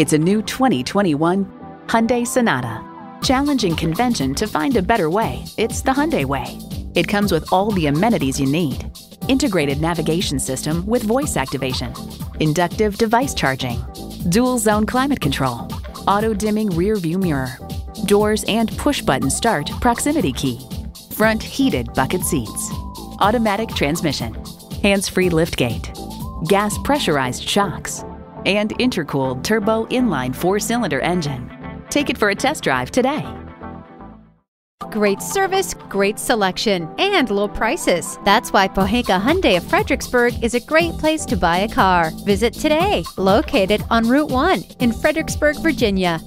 It's a new 2021 Hyundai Sonata. Challenging convention to find a better way, it's the Hyundai way. It comes with all the amenities you need. Integrated navigation system with voice activation, inductive device charging, dual zone climate control, auto dimming rear view mirror, doors and push button start proximity key, front heated bucket seats, automatic transmission, hands free liftgate, gas pressurized shocks, and intercooled turbo inline four cylinder engine. Take it for a test drive today. Great service, great selection, and low prices. That's why Pohanka Hyundai of Fredericksburg is a great place to buy a car. Visit today, located on Route 1 in Fredericksburg, Virginia.